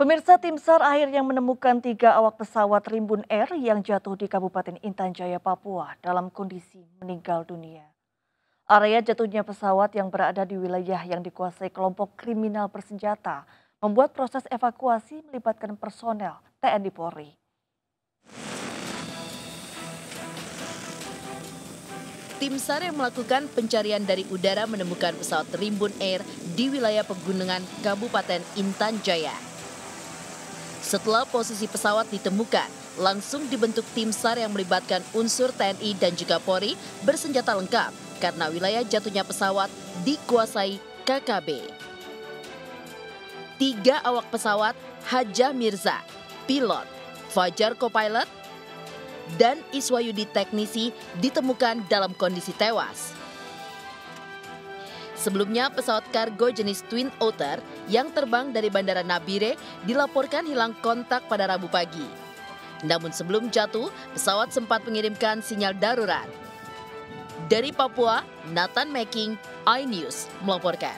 Pemirsa tim SAR akhirnya menemukan tiga awak pesawat Rimbun Air yang jatuh di Kabupaten Intan Jaya, Papua dalam kondisi meninggal dunia. Area jatuhnya pesawat yang berada di wilayah yang dikuasai kelompok kriminal bersenjata membuat proses evakuasi melibatkan personel TNI Polri. Tim SAR yang melakukan pencarian dari udara menemukan pesawat Rimbun Air di wilayah pegunungan Kabupaten Intan Jaya. Setelah posisi pesawat ditemukan, langsung dibentuk tim SAR yang melibatkan unsur TNI dan juga Polri bersenjata lengkap karena wilayah jatuhnya pesawat dikuasai KKB. Tiga awak pesawat, Haja Mirza, pilot, Fajar Copilot, dan Iswayudi teknisi ditemukan dalam kondisi tewas. Sebelumnya, pesawat kargo jenis Twin Otter yang terbang dari Bandara Nabire dilaporkan hilang kontak pada Rabu pagi. Namun sebelum jatuh, pesawat sempat mengirimkan sinyal darurat. Dari Papua, Nathan Making, iNews melaporkan.